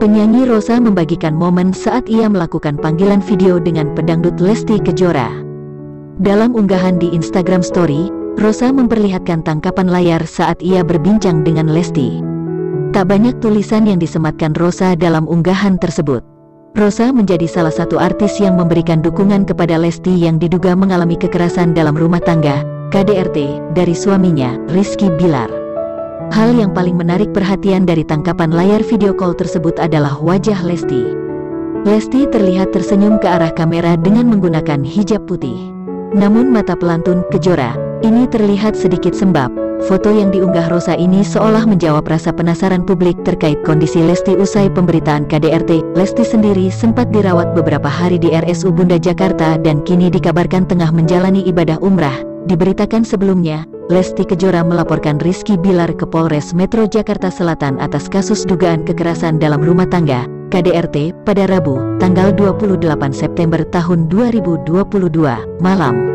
Penyanyi Rosa membagikan momen saat ia melakukan panggilan video dengan pedangdut Lesti Kejora. Dalam unggahan di Instagram Story, Rosa memperlihatkan tangkapan layar saat ia berbincang dengan Lesti. Tak banyak tulisan yang disematkan Rosa dalam unggahan tersebut. Rosa menjadi salah satu artis yang memberikan dukungan kepada Lesti yang diduga mengalami kekerasan dalam rumah tangga, KDRT, dari suaminya, Rizky Bilar. Hal yang paling menarik perhatian dari tangkapan layar video call tersebut adalah wajah Lesti. Lesti terlihat tersenyum ke arah kamera dengan menggunakan hijab putih. Namun mata pelantun, Kejora, ini terlihat sedikit sembab. Foto yang diunggah Rosa ini seolah menjawab rasa penasaran publik terkait kondisi Lesti usai pemberitaan KDRT. Lesti sendiri sempat dirawat beberapa hari di RSU Bunda Jakarta dan kini dikabarkan tengah menjalani ibadah umrah. Diberitakan sebelumnya, Lesti Kejora melaporkan Rizky Bilar ke Polres Metro Jakarta Selatan atas kasus dugaan kekerasan dalam rumah tangga, KDRT, pada Rabu, tanggal 28 September tahun 2022, malam.